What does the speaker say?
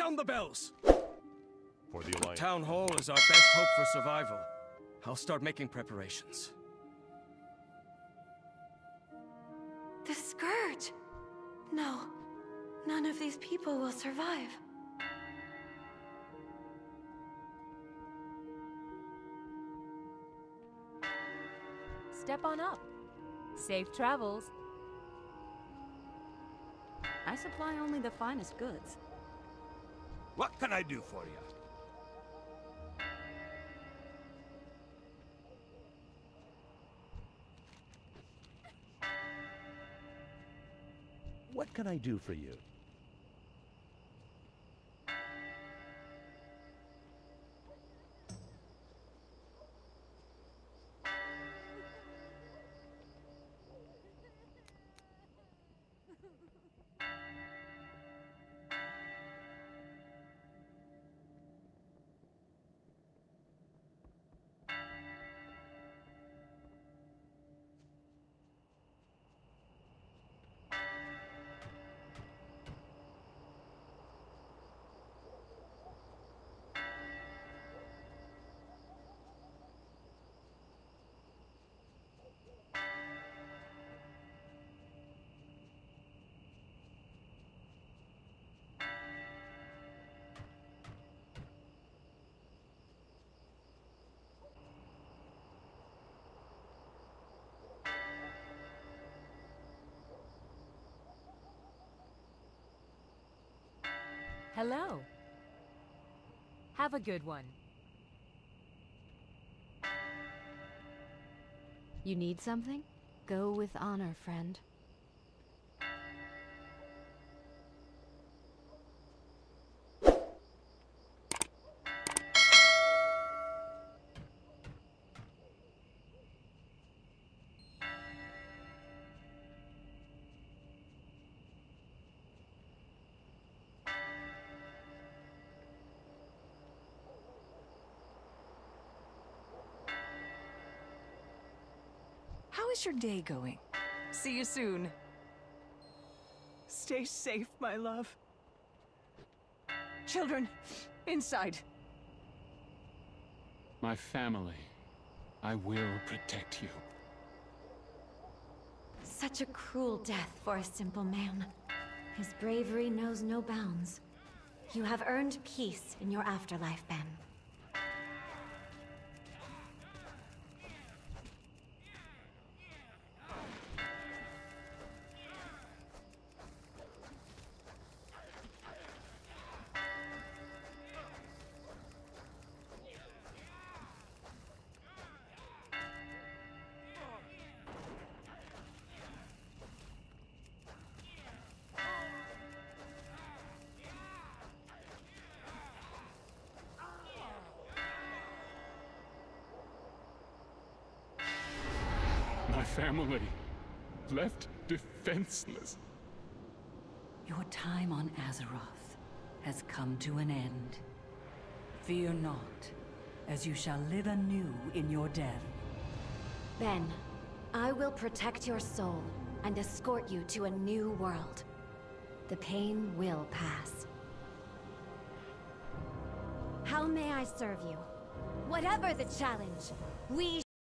Sound the bells! For the Alliance. Town Hall is our best hope for survival. I'll start making preparations. The Scourge! No, none of these people will survive. Step on up. Safe travels. I supply only the finest goods. What can I do for you? What can I do for you? Hello. Have a good one. You need something? Go with honor, friend. How is your day going? See you soon. Stay safe, my love. Children, inside. My family. I will protect you. Such a cruel death for a simple man. His bravery knows no bounds. You have earned peace in your afterlife, Ben. My family. Left defenseless. Your time on Azeroth has come to an end. Fear not, as you shall live anew in your death. Ben, I will protect your soul and escort you to a new world. The pain will pass. How may I serve you? Whatever the challenge, we